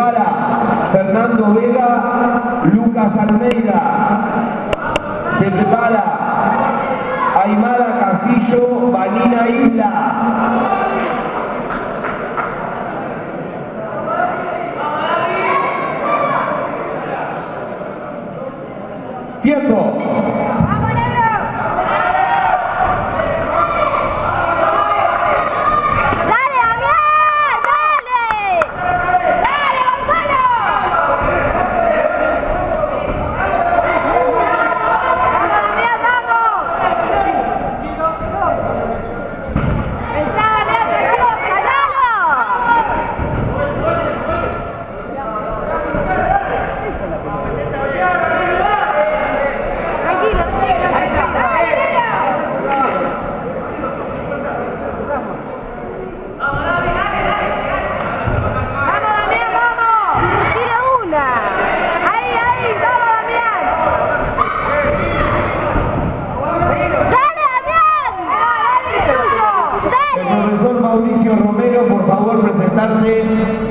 prepara Fernando Vega, Lucas Almeida. Se prepara Aymara Castillo, Vanina Isla. Tiempo. আছে